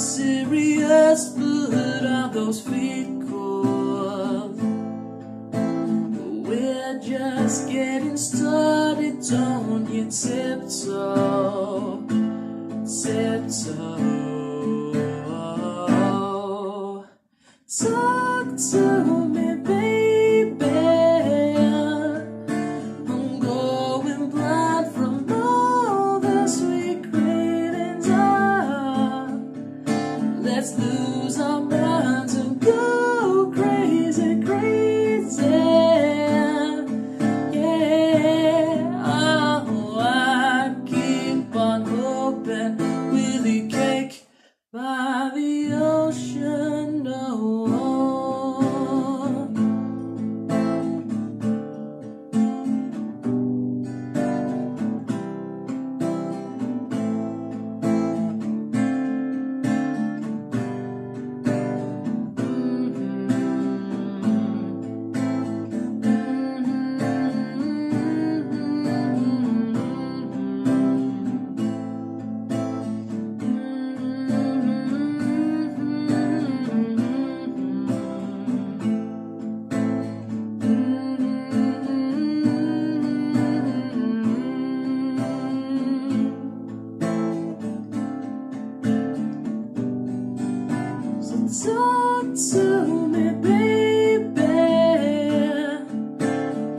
serious. Put out those feet cool. We're just getting started. Don't you tiptoe, tiptoe. Talk to me, 没有 talk to me, baby.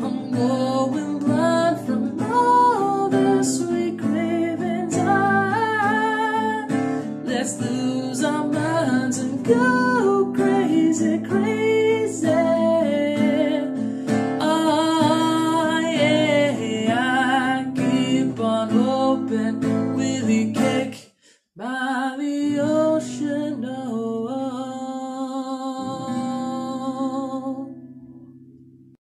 I'm going blind from all the sweet cravings. Let's lose our minds and go crazy, crazy. Ah, yeah, I keep on hoping Willie cake by the